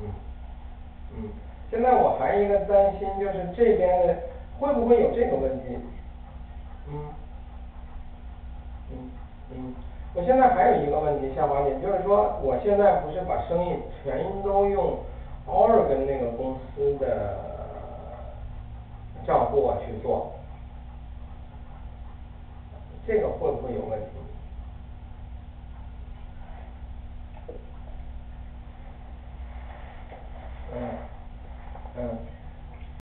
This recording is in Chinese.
嗯嗯，现在我还一个担心就是这边的会不会有这个问题？嗯嗯嗯我现在还有一个问题，下滑点就是说我现在不是把生意全都用 Oregon 那个公司的账户啊去做这个会不会有问题 uh, uh,